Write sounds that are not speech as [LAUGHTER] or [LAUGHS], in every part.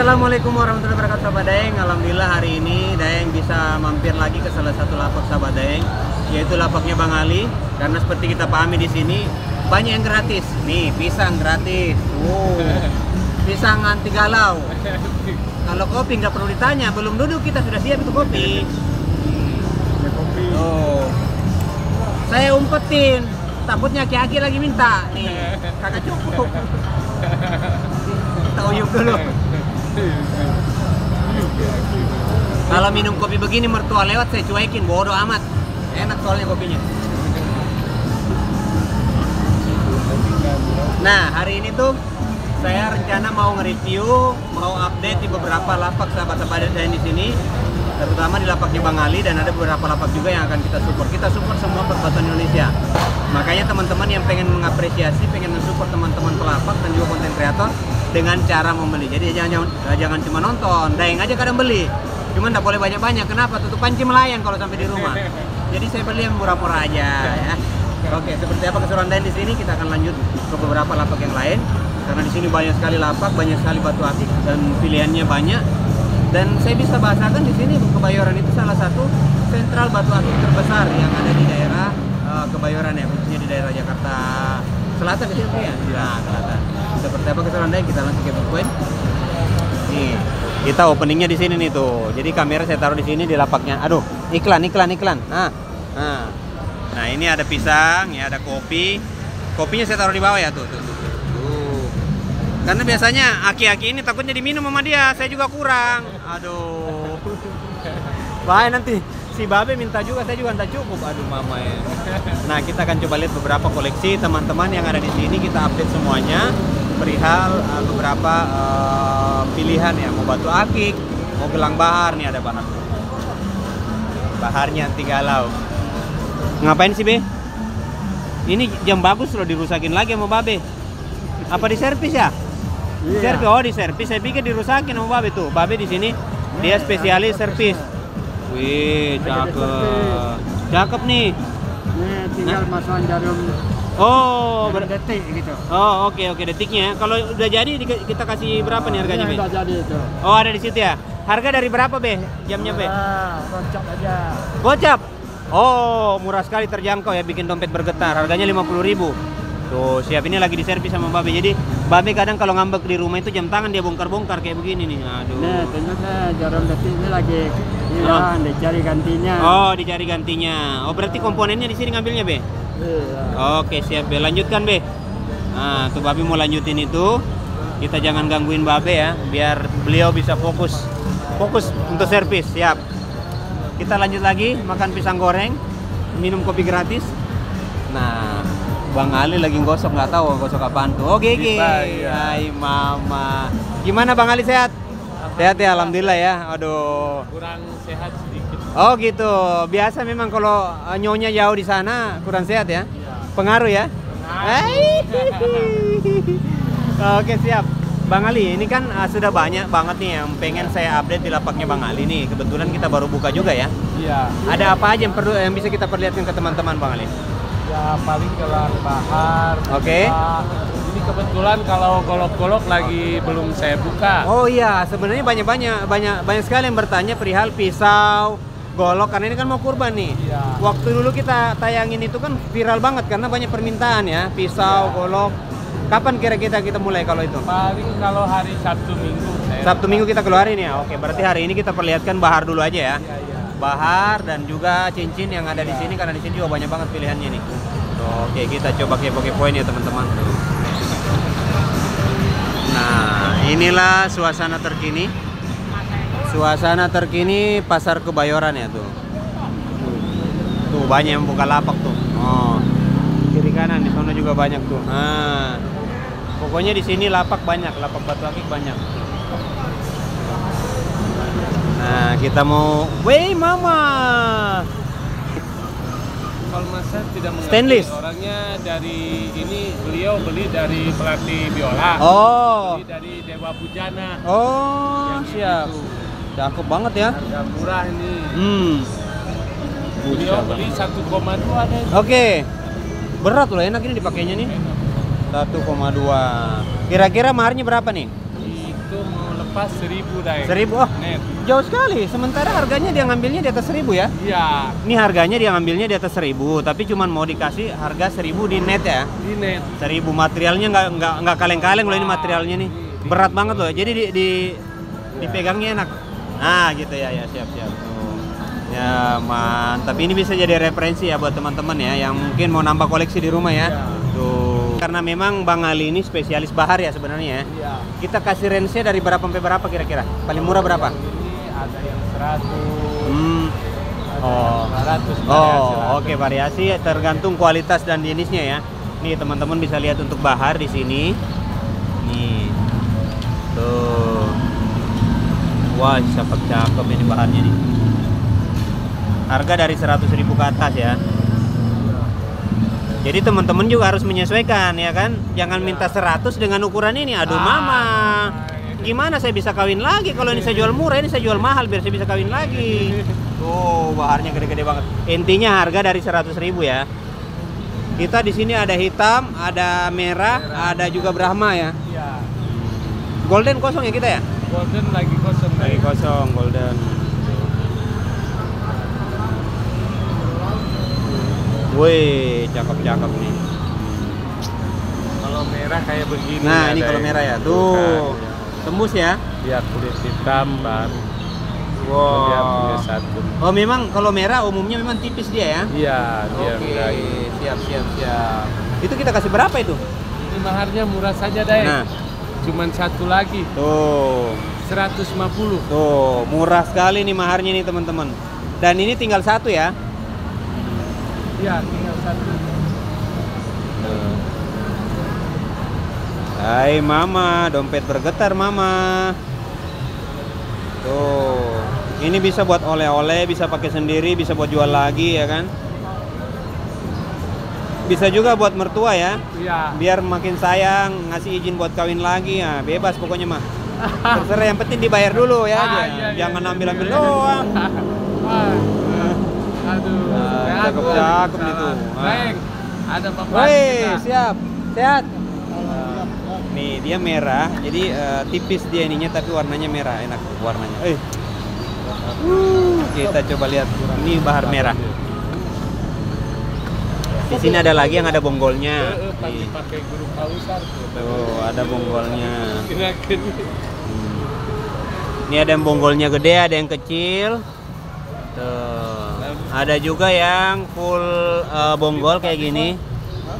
Assalamualaikum warahmatullahi wabarakatuh Sahabat Daeng. Alhamdulillah hari ini Daeng bisa mampir lagi ke salah satu lapak Sahabat Daeng Yaitu lapaknya Bang Ali. Karena seperti kita pahami di sini Banyak yang gratis. Nih pisang gratis. Wow. [LAUGHS] Pisang anti galau Kalau kopi nggak perlu ditanya Belum duduk kita sudah siap itu kopi. Kopi. Oh. Saya umpetin. Takutnya aki-aki lagi minta. Nih kagak cukup. [LAUGHS] Kita uyup dulu Kalau minum kopi begini mertua lewat saya cuekin, bodoh amat. Enak soalnya kopinya. Nah, hari ini tuh saya rencana mau nge-review, mau update di beberapa lapak sahabat-sahabat saya di sini, terutama di lapaknya Bang Ali dan ada beberapa lapak juga yang akan kita support. Kita support semua perbatasan Indonesia. Makanya teman-teman yang pengen mengapresiasi, pengen mensupport teman-teman pelapak dan juga konten kreator dengan cara membeli. Jadi jangan jangan, jangan cuma nonton, daeng aja kadang beli. Cuman tidak boleh banyak-banyak. Kenapa? Tutup panci melayang kalau sampai di rumah. [LAUGHS] Jadi saya beli yang murah-murah aja ya. Oke, seperti apa keseruan daeng di sini kita akan lanjut ke beberapa lapak yang lain. Karena di sini banyak sekali lapak, banyak sekali batu akik dan pilihannya banyak. Dan saya bisa bahasakan di sini Kebayoran itu salah satu sentral batu akik terbesar yang ada di daerah uh, Kebayoran ya, khususnya di daerah Jakarta Selatan ya. Nah, Selatan. Seperti apa keseruan daeng kita langsung ke poin. Nih, kita openingnya di sini nih tuh. Jadi kamera saya taruh di sini di lapaknya. Aduh, iklan, iklan, iklan. Nah, nah, nah ini ada pisang, ya ada kopi. Kopinya saya taruh di bawah ya tuh, tuh, tuh. tuh. Karena biasanya aki-aki ini takutnya diminum sama dia, saya juga kurang. Aduh, bahaya nanti si Babe minta juga, saya juga tak cukup. Aduh, mama ya. Nah, kita akan coba lihat beberapa koleksi teman-teman yang ada di sini. Kita update semuanya perihal uh, beberapa uh, pilihan ya. Mau batu akik mau gelang bahar nih ada bahar baharnya anti galau ngapain sih be? Ini jam bagus loh dirusakin lagi sama babe. Apa di servis ya? Iya. servis oh di servis saya pikir dirusakin sama babe tuh. Babe di sini dia spesialis servis. Wih cakep. Cakep nih. Ini tinggal masukkan jarum oh ber- detik gitu. Oh oke oke detiknya. Kalau udah jadi di- kita kasih berapa nih harganya Ini be? udah jadi itu. Oh ada di situ ya. Harga dari berapa be? Jamnya be? Ah, kocok aja. Gocap. Oh murah sekali terjangkau ya bikin dompet bergetar. Harganya 50.000 Tuh siap ini lagi diservis sama babe. Jadi babe kadang kalau ngambek di rumah itu jam tangan dia bongkar-bongkar kayak begini nih. Aduh. Nih, ternyata jarum detik ini lagi hilang, dicari gantinya. Oh dicari gantinya. Oh berarti komponennya di sini ngambilnya be? Oke siap be lanjutkan be. Nah tuh babe mau lanjutin itu. Kita jangan gangguin babe ya, biar beliau bisa fokus fokus untuk servis siap. Kita lanjut lagi makan pisang goreng, minum kopi gratis. Nah Bang Ali lagi gosok nggak tahu gosok apaan tuh. Gigi. Pipa, iya. Hai mama. Gimana Bang Ali sehat? Sehat ya alhamdulillah ya. Aduh. Kurang sehat sedikit. Oh gitu. Biasa memang kalau uh, nyonya jauh di sana kurang sehat ya. Pengaruh ya. [LAUGHS] Oke siap. Bang Ali, ini kan uh, sudah banyak banget nih yang pengen saya update di lapaknya Bang Ali nih. Kebetulan kita baru buka juga ya. Iya. Ada apa aja yang perlu yang bisa kita perlihatkan ke teman-teman Bang Ali? Ya paling gelang bahar. Oke. bisa. Ini kebetulan kalau golok-golok lagi belum saya buka. Oh iya, sebenarnya banyak banyak banyak banyak sekali yang bertanya perihal pisau, golok karena ini kan mau kurban nih. Iya. Waktu dulu kita tayangin itu kan viral banget karena banyak permintaan ya, pisau, Iya. golok. Kapan kira-kira kita mulai kalau itu? Paling kalau hari Sabtu Minggu saya. Sabtu Minggu kita keluarin ya. Oke, berarti hari ini kita perlihatkan bahar dulu aja ya. Iya, iya. Bahar dan juga cincin yang ada di sini karena di sini juga banyak banget pilihannya nih. Tuh, Oke, kita coba kepo-kepoin ya teman-teman. Nah, inilah suasana terkini. Suasana terkini pasar Kebayoran ya tuh. Tuh banyak yang buka lapak tuh. Oh. Kiri kanan di sana juga banyak tuh. Nah. Pokoknya di sini lapak banyak, lapak batu akik banyak. Nah, kita mau Wey mama. Tidak mengerti Stainless? orangnya dari ini beliau beli dari pelatih biola. Oh. Beli dari Dewa Pujana. Oh, siap. itu. Cakep banget ya. Harga murah ini. Hmm. Beliau beli 1,2 ada. Oke. Berat loh, enak ini dipakainya nih. 1,2. Kira-kira maharnya berapa nih? Itu mau pas seribu deh. Seribu, oh Net. jauh sekali. Sementara harganya dia ngambilnya di atas seribu ya. Iya, Ini harganya dia ngambilnya di atas seribu, tapi cuman mau dikasih harga seribu di net ya. di net. Seribu materialnya nggak nggak nggak kaleng-kaleng loh ini materialnya nih. Berat banget loh. Jadi di, di dipegangnya enak. Nah gitu ya ya siap siap. Tuh. Ya mantap. Ini bisa jadi referensi ya buat teman-teman ya yang mungkin mau nambah koleksi di rumah ya. Ya. Tuh. Karena memang Bang Ali ini spesialis bahar ya sebenarnya ya. Iya. Kita kasih range-nya dari berapa sampai berapa kira-kira? Paling murah berapa? Ini ada yang 100. Hmm. Oh. 200 variasi Oh, oke variasi tergantung kualitas dan jenisnya ya. Nih teman-teman bisa lihat untuk bahar di sini. Nih. Tuh. Wah, cakep-cakep ini bahannya nih. Harga dari 100.000 ke atas ya. Jadi teman-teman juga harus menyesuaikan ya kan. Jangan minta 100 dengan ukuran ini. Aduh Ah, mama. ini. Gimana saya bisa kawin lagi kalau ini saya jual murah, ini saya jual mahal biar saya bisa kawin lagi. Tuh, baharnya gede-gede banget. Intinya harga dari 100.000 ya. Kita di sini ada hitam, ada merah, ada juga Brahma ya. Iya. Golden kosong ya kita ya? Golden lagi kosong. Lagi Deng. kosong golden. Wih, cakep-cakep nih. Kalau merah kayak begini. Nah, ini kalau merah ya. bukan, Tuh. ya. Tembus ya? Dia kulit hitam ban. Wow. Satu. Oh, memang kalau merah umumnya memang tipis dia ya? Iya, dia Oke, enggak. siap siap siap. Itu kita kasih berapa itu? Ini maharnya murah saja deh. Nah, Cuman satu lagi, tuh. 150. Tuh, murah sekali nih maharnya nih teman-teman. Dan ini tinggal satu ya. Iya, tinggal satu. Hai mama, dompet bergetar mama. Tuh, ini bisa buat oleh-oleh, bisa pakai sendiri, bisa buat jual lagi ya kan? Bisa juga buat mertua ya, Iya. biar makin sayang, ngasih izin buat kawin lagi ya, bebas pokoknya mah. Terserah yang penting dibayar dulu ya, Ah, aja. iya, iya, jangan iya. ambil-ambil doang. Ah, Aduh. Ah, sehat, cakep-cakep Bang. itu. Ah. Baik. Ada pembantu Woi, siap, sehat. Nih dia merah, jadi eh, tipis dia ininya tapi warnanya merah, enak warnanya. Eh, kita coba lihat ini bahar merah. Di sini ada lagi yang ada bonggolnya. Eh, eh, Nih, pakai tuh. ada bonggolnya. Hmm. Ini ada yang bonggolnya gede, ada yang kecil. Tuh. Ada juga yang full eh, bonggol kayak gini.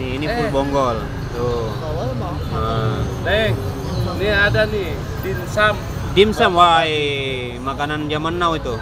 Nih ini full bonggol. Tuh. Nah. Neng, ini ada nih dimsum. Dimsum, wah makanan zaman now itu.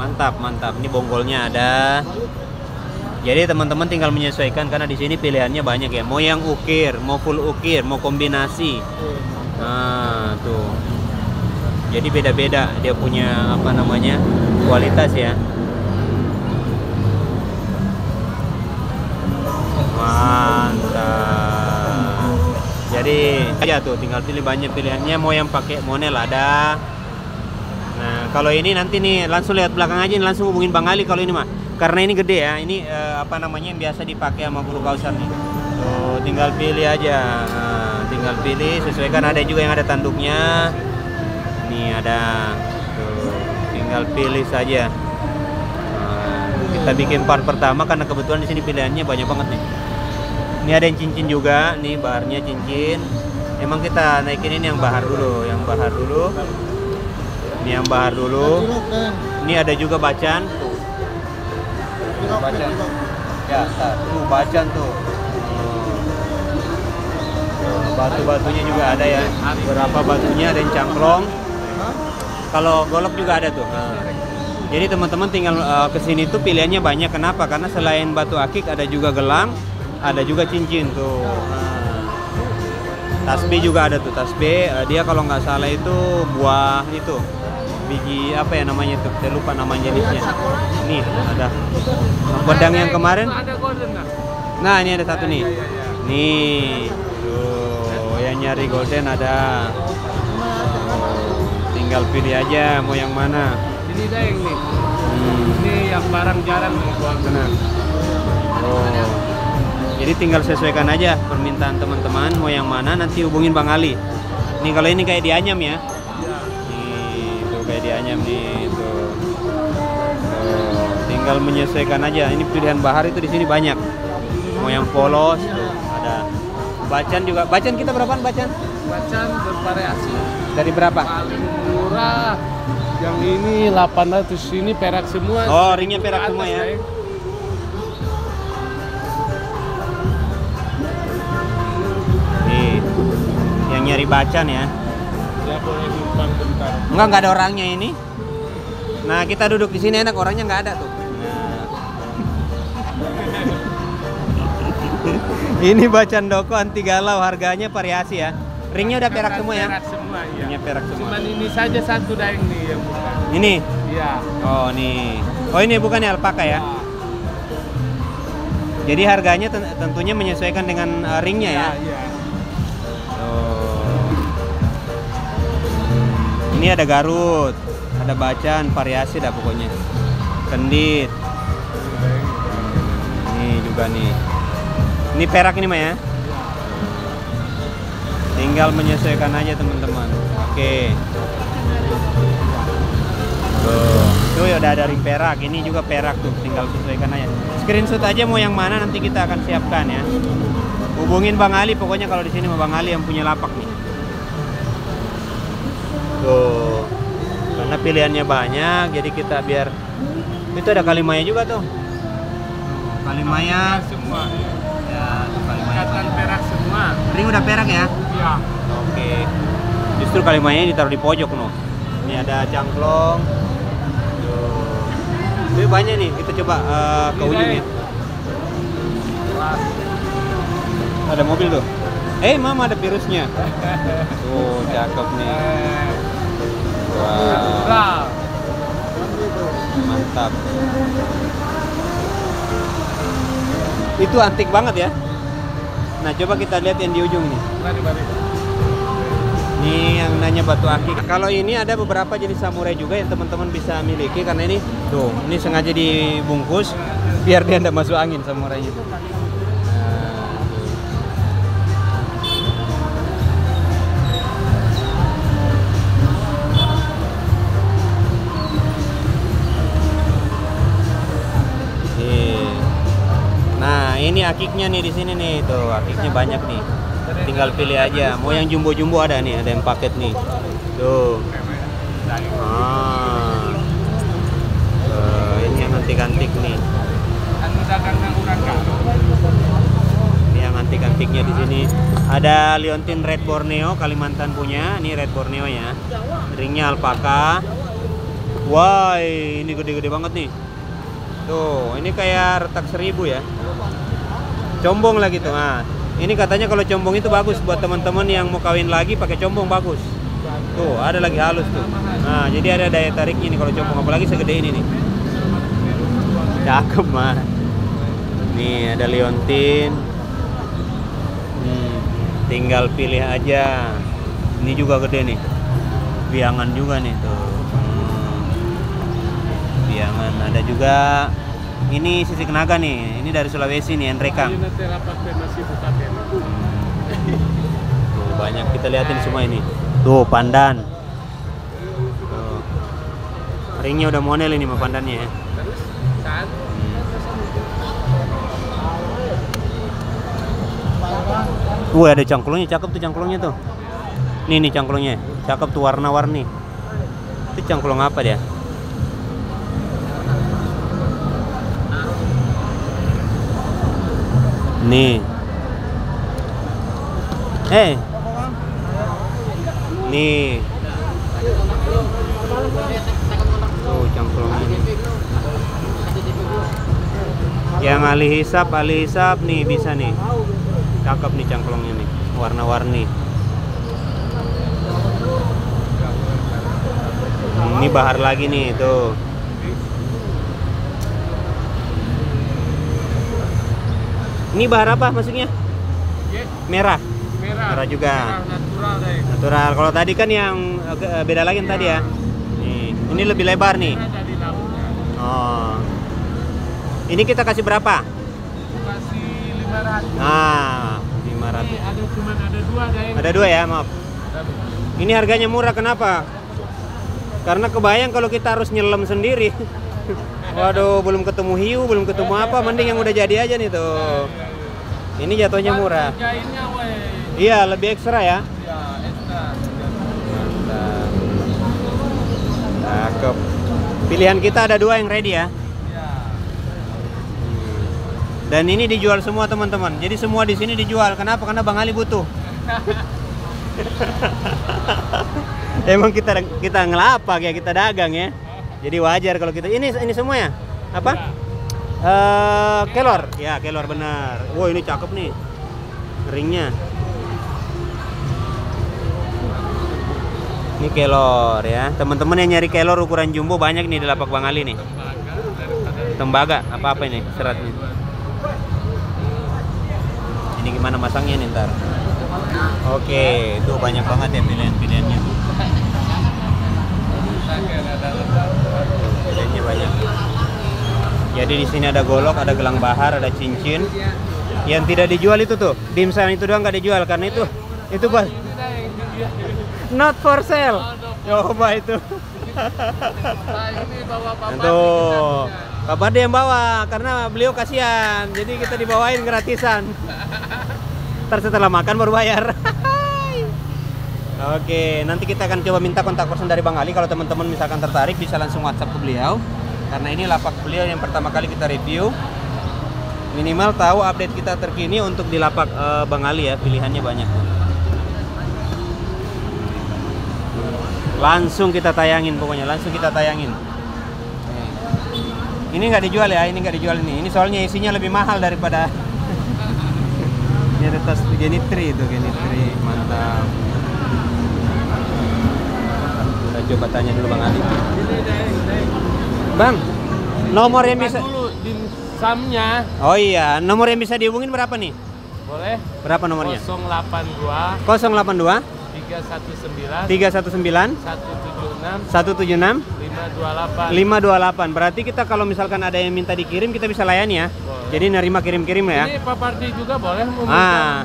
Mantap, mantap. Ini bonggolnya ada. Jadi teman-teman tinggal menyesuaikan karena di sini pilihannya banyak ya. Mau yang ukir, mau full ukir, mau kombinasi. Nah, tuh. Jadi beda-beda dia punya apa namanya? kualitas ya. Mantap. Jadi aja tuh tinggal pilih banyak pilihannya mau yang pakai monel ada. Nah, kalau ini nanti nih langsung lihat belakang aja langsung hubungin Bang Ali kalau ini mah. Karena ini gede ya. Ini eh, apa namanya yang biasa dipakai sama guru kausar nih. Tuh, tinggal pilih aja. Nah, tinggal pilih sesuaikan ada juga yang ada tanduknya. Nih ada. Tuh, tinggal pilih saja. Nah, kita bikin part pertama karena kebetulan di sini pilihannya banyak banget nih. Ini ada yang cincin juga, nih baharnya cincin. Emang kita naikin ini yang bahar dulu, yang bahar dulu. Ini yang bahar dulu. Ini ada juga bacan. Tuh. Bacan. Ya, tuh bacan tuh. Tuh, Batu-batunya juga ada ya. Berapa batunya yang cangklong. Kalau golok juga ada tuh. Jadi teman-teman tinggal eh, ke sini tuh pilihannya banyak. Kenapa? Karena selain batu akik ada juga gelang, ada juga cincin tuh. Nah. Tasbih juga ada tuh tasbih. Eh, dia kalau nggak salah itu buah itu biji apa ya namanya tuh? Saya lupa nama jenisnya. Nih ada pedang yang kemarin. Nah ini ada satu nih. Nih, tuh yang nyari golden ada. Tinggal pilih aja mau yang mana. Ini deng nih. Hmm. Ini yang barang jarang nih. Oh. Jadi tinggal sesuaikan aja permintaan teman-teman mau yang mana nanti hubungin Bang Ali. Nih kalau ini kayak dianyam ya. Kayak di Anyam nih tuh. Tuh, tinggal menyesuaikan aja. Ini pilihan bahar itu di sini banyak. Mau yang polos tuh ada. Bacan juga. Bacan kita berapaan bacan? Macan bervariasi. Dari berapa? Paling murah. Yang ini 800 ini perak semua. Oh, ringnya perak semua ya. Nih. Yang nyari bacan ya. Ya bentar. Enggak, enggak ada orangnya ini. Nah, kita duduk di sini enak, orangnya nggak ada tuh. Nah. [LAUGHS] ini bacan doko anti galau, harganya variasi ya. Ringnya udah perak semua ya. Perak semua, iya. Ringnya perak semua. Cuman ini saja satu daeng nih yang bukan. Ini. Iya. Oh, nih. Oh, ini bukan alpaka ya. Jadi harganya ten- tentunya menyesuaikan dengan uh, ringnya ya. Iya, iya. Ini ada Garut, ada bacan, variasi dah pokoknya. Kendit. Ini juga nih. Ini perak ini mah ya. Tinggal menyesuaikan aja teman-teman. Oke. Tuh, tuh ya udah ada ring perak. Ini juga perak tuh, tinggal sesuaikan aja. Screenshot aja mau yang mana nanti kita akan siapkan ya. Hubungin Bang Ali pokoknya kalau di sini sama Bang Ali yang punya lapak nih. Tuh. Karena pilihannya banyak, jadi kita biar itu ada kalimaya juga tuh. Kalimaya, semua. ya kalimaya. Ikatan perak semua. Ring udah perak ya? Iya. Oke. Justru kalimanya ditaruh di pojok no. Ini ada cangklong. Tuh. Ini banyak nih. Kita coba eh, ke Ini, ujung ya. Dek. Wah, Ada mobil tuh. Eh, mama ada virusnya. [LAUGHS] Tuh, cakep nih. Wah, murah. mantap. Itu antik banget ya. Nah, coba kita lihat yang di ujung mari. Ini yang nanya batu akik. Kalau ini ada beberapa jenis samurai juga yang teman-teman bisa miliki karena ini tuh, ini sengaja dibungkus biar dia tidak masuk angin samurainya. Ini akiknya nih di sini nih. Tuh, akiknya banyak nih. Tinggal pilih aja. Mau yang jumbo-jumbo ada nih, ada yang paket nih. Tuh. Ah. Tuh, ini yang nih. Nang urang ka. Ini yang antik-antiknya di sini. Ada Liontin Red Borneo Kalimantan punya. Ini Red Borneo ya. Ringnya alpaka. Wah, ini gede-gede banget nih. Tuh, ini kayak retak seribu ya. Combong lagi tuh. Nah, ini katanya kalau combong itu bagus buat teman-teman yang mau kawin lagi pakai combong bagus. Tuh, ada lagi halus tuh. Nah, jadi ada daya tariknya nih kalau combong apalagi segede ini nih. Cakep mah. Nih ada Leontin. Hmm, tinggal pilih aja. Ini juga gede nih. Biangan juga nih tuh. Hmm. Biangan ada juga. Ini sisi kenaga nih. Ini dari Sulawesi nih, Enrekang. Tuh banyak kita liatin semua ini. Tuh pandan. Tuh. Ringnya udah monel ini mah pandannya ya. Wah ada cangklongnya, cakep tuh cangklongnya tuh. Nih nih cangklongnya, cakep tuh warna-warni. Itu cangklong apa dia? Nih. Eh. Nih. Tuh cangklongnya nih. Yang ahli hisap, ahli hisap nih bisa nih. Cakep nih cangklongnya nih, warna-warni. Ini bahar lagi nih, tuh. Ini bahar apa maksudnya? ya, Merah. merah. Merah juga. Merah natural deh. Natural. Kalau tadi kan yang agak- eh, beda lagi yang tadi ya. Nih, ini lebih lebar nih. Oh. Ini kita kasih berapa? Kasih 500. Nah, Ini 500. ada cuman ada dua deh. Ada dua ya, maaf. Ini harganya murah kenapa? Karena kebayang kalau kita harus nyelam sendiri. [LAUGHS] Waduh, belum ketemu hiu, belum ketemu apa, mending yang udah jadi aja nih tuh. Ini jatuhnya murah. Iya, lebih ekstra ya. Cakep. Pilihan kita ada dua yang ready ya. Ya. Dan ini dijual semua teman-teman. Jadi semua di sini dijual. Kenapa? Karena Bang Ali butuh. [LAUGHS] Emang kita kita ngelapak ya, kita dagang ya. Jadi wajar kalau kita ini ini semua ya. Apa? Eh, kelor. Ya, kelor benar. Wah, ini cakep nih. Ringnya. Ini kelor ya. Teman-teman yang nyari kelor ukuran jumbo banyak nih di lapak Bang Ali nih. Tembaga apa-apa ini seratnya. Ini gimana masangnya nih ntar? Oke, itu banyak banget ya pilihan-pilihannya. Jadi di sini ada golok, ada gelang bahar, ada cincin. Yang tidak dijual itu tuh, dimsum itu doang nggak dijual karena itu itu bos. Not for sale. Coba itu. Bawa papan Tuh, Pak Bade yang bawa karena beliau kasihan. Jadi kita dibawain gratisan. Ntar setelah makan baru bayar. [LAUGHS] Oke, nanti kita akan coba minta kontak person dari Bang Ali. Kalau teman-teman misalkan tertarik bisa langsung WhatsApp ke beliau. Karena ini lapak beliau yang pertama kali kita review. Minimal tahu update kita terkini untuk di lapak eh, Bang Ali ya. Pilihannya banyak. Langsung kita tayangin pokoknya, langsung kita tayangin. Ini nggak dijual ya, ini nggak dijual ini. Ini soalnya isinya lebih mahal daripada ini ada tas genitri itu genitri, mantap. Kita coba tanya dulu Bang Ali. Bang, nomor yang bisa dulu dimsumnya. Oh iya, nomor yang bisa dihubungin berapa nih? Boleh? Berapa nomornya? 082 082 319 319 176 176 528. 528. Berarti kita kalau misalkan ada yang minta dikirim kita bisa layani ya. Boleh. Jadi nerima kirim-kirim ya. Ini Pak Pardi juga boleh Ah.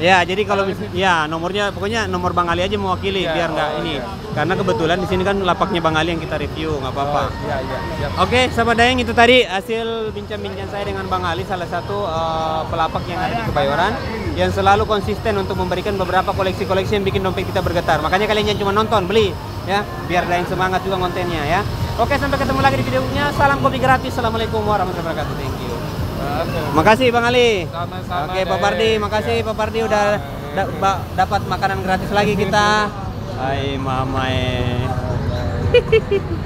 Ya, jadi kalau ya nomornya pokoknya nomor Bang Ali aja mewakili Ya, biar nggak oh, ini. ya. Karena kebetulan di sini kan lapaknya Bang Ali yang kita review, nggak apa-apa. Oh, iya, iya, siap. Oke, sahabat Dayang itu tadi hasil bincang-bincang saya dengan Bang Ali, salah satu eh, pelapak yang ada di Kebayoran yang selalu konsisten untuk memberikan beberapa koleksi-koleksi yang bikin dompet kita bergetar. Makanya kalian jangan cuma nonton, beli ya, biar Dayang semangat juga kontennya ya. Oke, sampai ketemu lagi di videonya. Salam kopi gratis. Assalamualaikum warahmatullahi wabarakatuh. Makasih Bang Ali. Sama-sama, Oke, Pak. Pardi, makasih Pak Pardi udah da- ba- dapat makanan gratis lagi kita. Hai mamae. [LAUGHS]